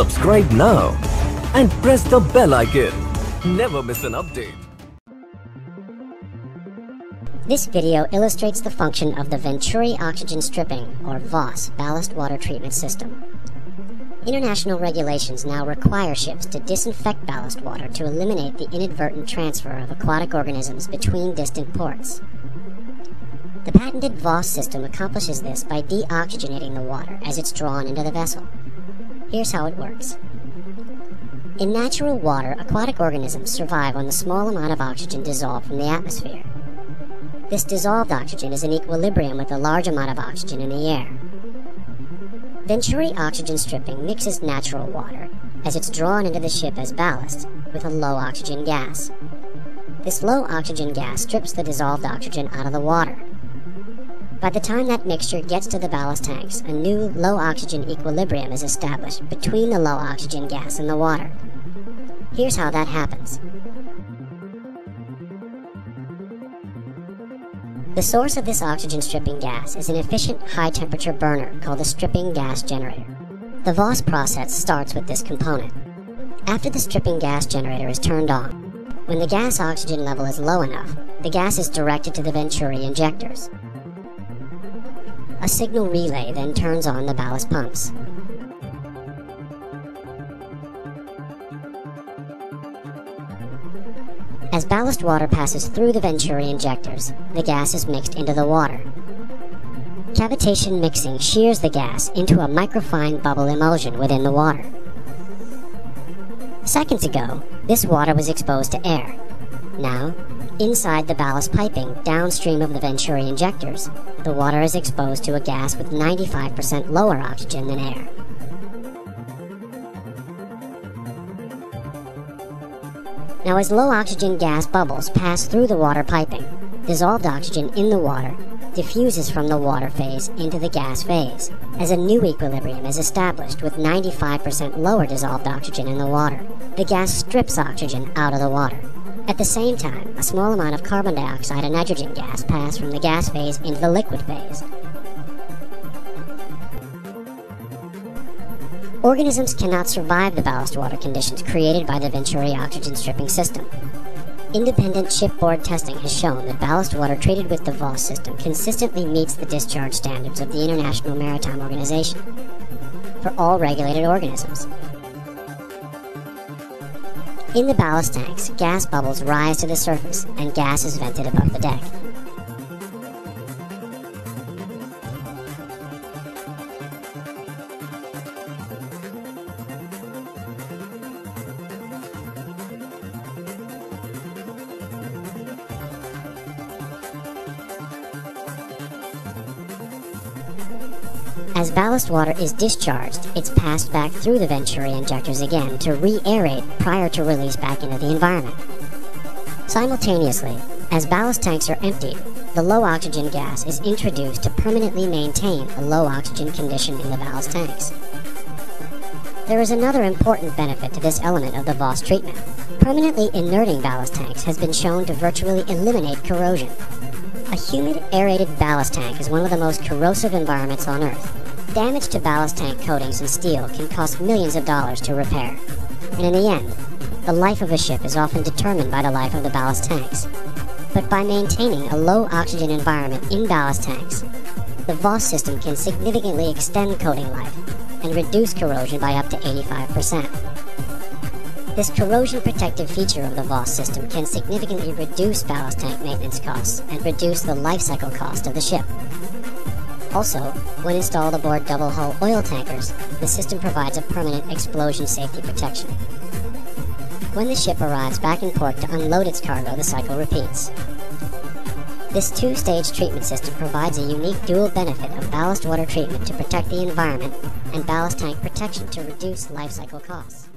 Subscribe now and press the bell icon. Never miss an update. This video illustrates the function of the Venturi Oxygen Stripping, or VOS, ballast water treatment system. International regulations now require ships to disinfect ballast water to eliminate the inadvertent transfer of aquatic organisms between distant ports. The patented VOS system accomplishes this by deoxygenating the water as it's drawn into the vessel. Here's how it works. In natural water, aquatic organisms survive on the small amount of oxygen dissolved from the atmosphere. This dissolved oxygen is in equilibrium with the large amount of oxygen in the air. Venturi oxygen stripping mixes natural water as it's drawn into the ship as ballast with a low oxygen gas. This low oxygen gas strips the dissolved oxygen out of the water. By the time that mixture gets to the ballast tanks, a new low oxygen equilibrium is established between the low oxygen gas and the water. Here's how that happens. The source of this oxygen stripping gas is an efficient high temperature burner called the stripping gas generator. The VOS process starts with this component. After the stripping gas generator is turned on, when the gas oxygen level is low enough, the gas is directed to the Venturi injectors. A signal relay then turns on the ballast pumps. As ballast water passes through the Venturi injectors, the gas is mixed into the water. Cavitation mixing shears the gas into a microfine bubble emulsion within the water. Seconds ago, this water was exposed to air. Now, Inside the ballast piping, downstream of the Venturi injectors, the water is exposed to a gas with 95% lower oxygen than air. Now as low oxygen gas bubbles pass through the water piping, dissolved oxygen in the water diffuses from the water phase into the gas phase, as a new equilibrium is established with 95% lower dissolved oxygen in the water. The gas strips oxygen out of the water. At the same time, a small amount of carbon dioxide and nitrogen gas pass from the gas phase into the liquid phase. Organisms cannot survive the ballast water conditions created by the Venturi oxygen stripping system. Independent shipboard testing has shown that ballast water treated with the VOS system consistently meets the discharge standards of the International Maritime Organization for all regulated organisms. In the ballast tanks, gas bubbles rise to the surface and gas is vented above the deck. As ballast water is discharged, it's passed back through the Venturi injectors again to re-aerate prior to release back into the environment. Simultaneously, as ballast tanks are emptied, the low oxygen gas is introduced to permanently maintain a low oxygen condition in the ballast tanks. There is another important benefit to this element of the VOS treatment. Permanently inerting ballast tanks has been shown to virtually eliminate corrosion. A humid, aerated ballast tank is one of the most corrosive environments on Earth. Damage to ballast tank coatings and steel can cost millions of dollars to repair. And in the end, the life of a ship is often determined by the life of the ballast tanks. But by maintaining a low oxygen environment in ballast tanks, the VOS system can significantly extend coating life and reduce corrosion by up to 85%. This corrosion protective feature of the VOS system can significantly reduce ballast tank maintenance costs and reduce the life cycle cost of the ship. Also, when installed aboard double hull oil tankers, the system provides a permanent explosion safety protection. When the ship arrives back in port to unload its cargo, the cycle repeats. This two-stage treatment system provides a unique dual benefit of ballast water treatment to protect the environment and ballast tank protection to reduce life cycle costs.